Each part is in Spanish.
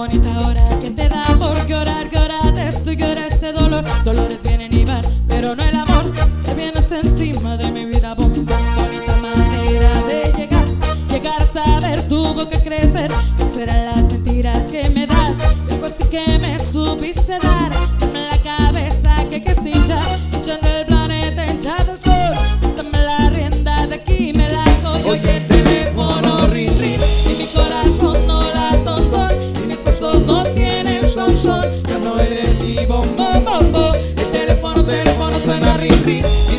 bonita hora que te da por llorar, llorar esto y llora este dolor. Dolores vienen y van, pero no el amor. Te vienes encima de mi vida, bom, bonita manera de llegar. Llegar a saber tu boca crecer. No serán las mentiras que me das, algo así que me supiste dar. sol, ya no eres y bom, bom. El teléfono, teléfono suena ring, ring.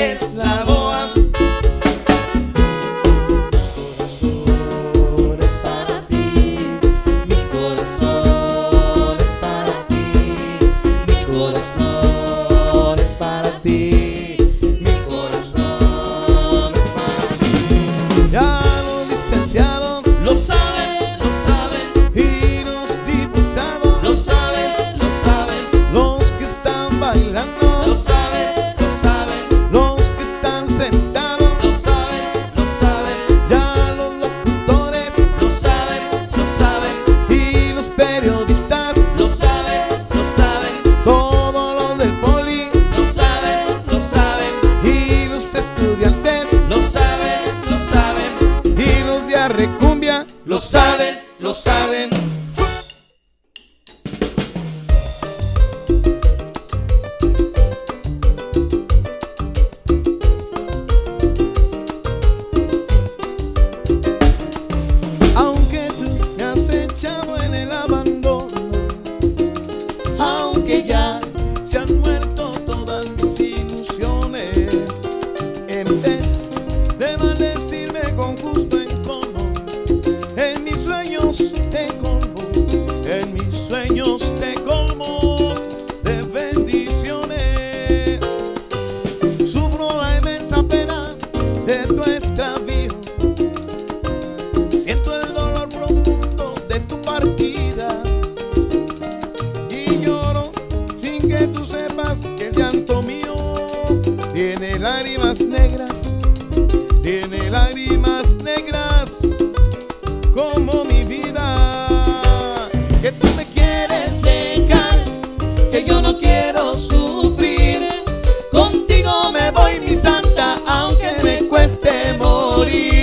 es la estudiantes lo saben, lo saben. Y los de Arrecumbia lo saben, lo saben. de tu extravío. Siento el dolor profundo de tu partida y lloro sin que tú sepas que el llanto mío tiene lágrimas negras. después morir.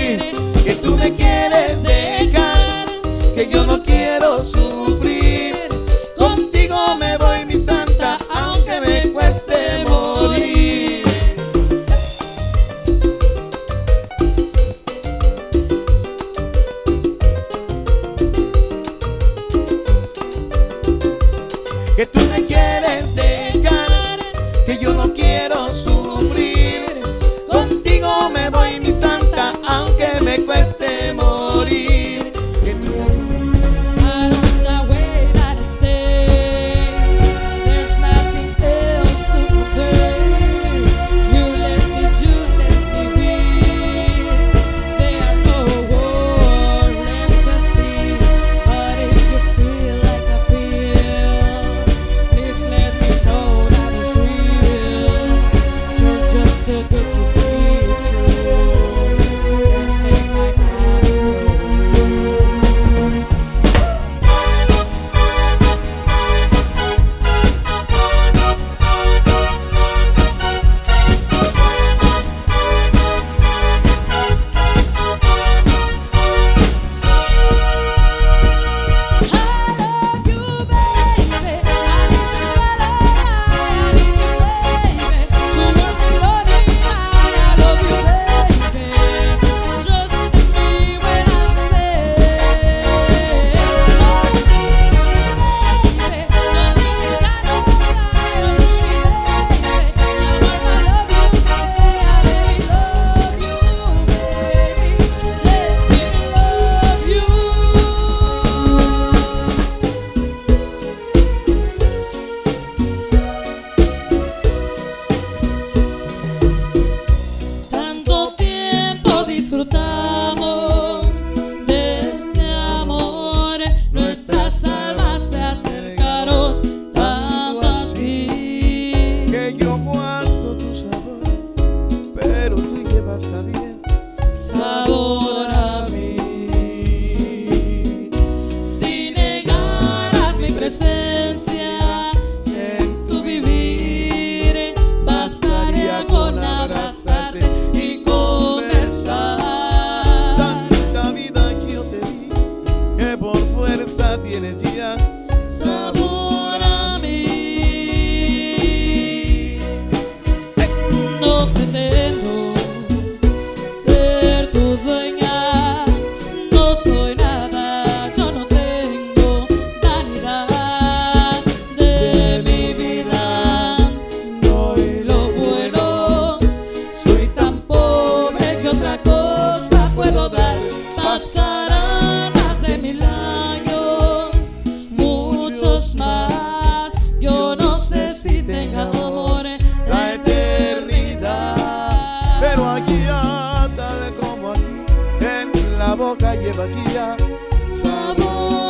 energy más. Yo no sé si tenga amor la eternidad, pero aquí tal como aquí, en la boca lleva aquí ya sabor.